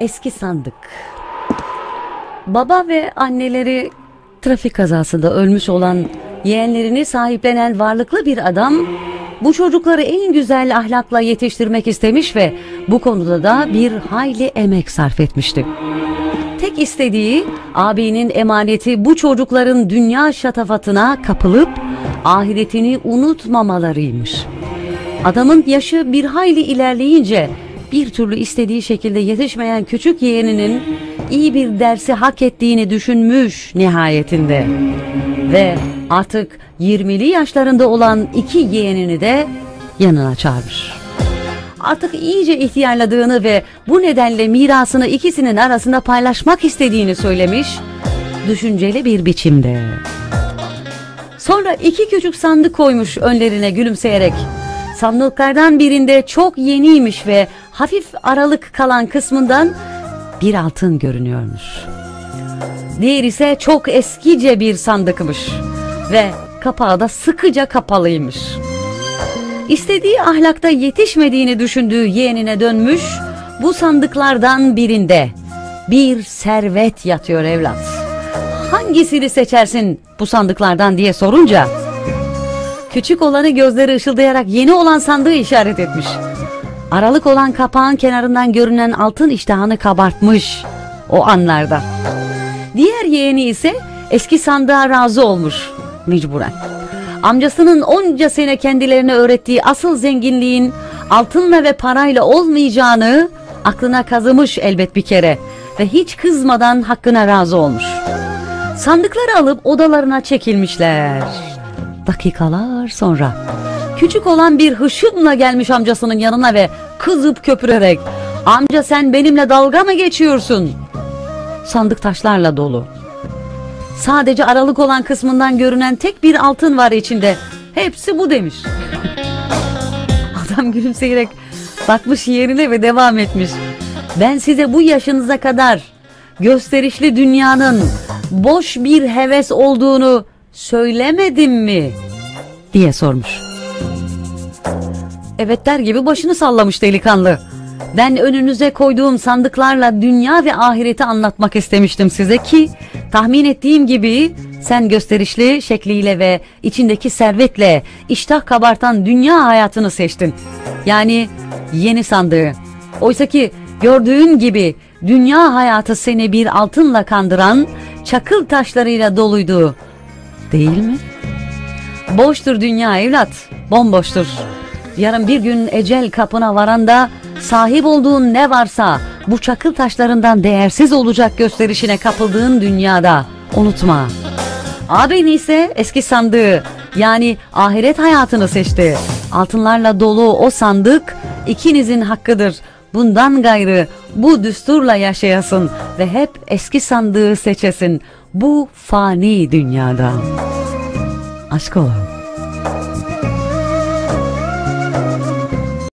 Eski sandık. Baba ve anneleri trafik kazasında ölmüş olan yeğenlerini sahiplenen varlıklı bir adam bu çocukları en güzel ahlakla yetiştirmek istemiş ve bu konuda da bir hayli emek sarf etmişti. Tek istediği abinin emaneti bu çocukların dünya şatafatına kapılıp ahiretini unutmamalarıymış. Adamın yaşı bir hayli ilerleyince bir türlü istediği şekilde yetişmeyen küçük yeğeninin iyi bir dersi hak ettiğini düşünmüş nihayetinde. Ve artık 20'li yaşlarında olan iki yeğenini de yanına çağırmış. Artık iyice ihtiyarladığını ve bu nedenle mirasını ikisinin arasında paylaşmak istediğini söylemiş, düşünceli bir biçimde. Sonra iki küçük sandık koymuş önlerine gülümseyerek. Sandıklardan birinde çok yeniymiş ve hafif aralık kalan kısmından bir altın görünüyormuş. Diğer ise çok eskice bir sandıkmış ve kapağı da sıkıca kapalıymış. İstediği ahlakta yetişmediğini düşündüğü yeğenine dönmüş, bu sandıklardan birinde bir servet yatıyor evlat. Hangisini seçersin bu sandıklardan diye sorunca küçük olanı gözleri ışıldayarak yeni olan sandığı işaret etmiş. Aralık olan kapağın kenarından görünen altın iştahını kabartmış o anlarda. Diğer yeğeni ise eski sandığa razı olmuş mecburen. Amcasının onca sene kendilerine öğrettiği asıl zenginliğin altınla ve parayla olmayacağını aklına kazımış elbet bir kere ve hiç kızmadan hakkına razı olmuş. Sandıkları alıp odalarına çekilmişler. Dakikalar sonra küçük olan bir hışımla gelmiş amcasının yanına ve kızıp köpürerek amca sen benimle dalga mı geçiyorsun? Sandık taşlarla dolu. Sadece aralık olan kısmından görünen tek bir altın var içinde. Hepsi bu demiş. Adam gülümseyerek bakmış yerine ve devam etmiş. Ben size bu yaşınıza kadar gösterişli dünyanın boş bir heves olduğunu söylemedim mi? diye sormuş. Evet der gibi başını sallamış delikanlı. Ben önünüze koyduğum sandıklarla dünya ve ahireti anlatmak istemiştim size ki tahmin ettiğim gibi sen gösterişli şekliyle ve içindeki servetle iştah kabartan dünya hayatını seçtin. Yani yeni sandığı. Oysa ki gördüğün gibi dünya hayatı seni bir altınla kandıran çakıl taşlarıyla doluydu. Değil mi? Boştur dünya evlat, bomboştur. Yarın bir gün ecel kapına varanda sahip olduğun ne varsa bu çakıl taşlarından değersiz olacak gösterişine kapıldığın dünyada unutma. Abin ise eski sandığı yani ahiret hayatını seçti. Altınlarla dolu o sandık ikinizin hakkıdır. Bundan gayrı bu düsturla yaşayasın ve hep eski sandığı seçesin bu fani dünyada. Aşk olalım.